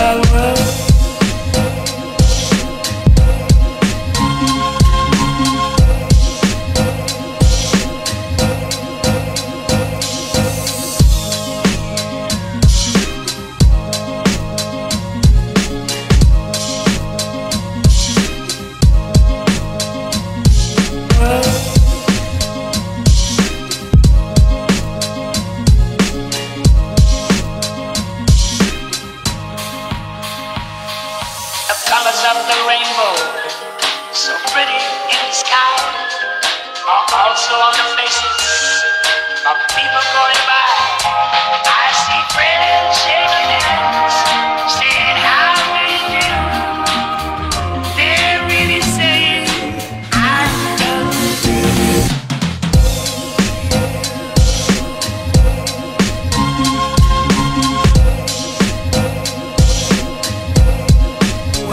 A wonderful of the rainbow, so pretty in the sky, are also on the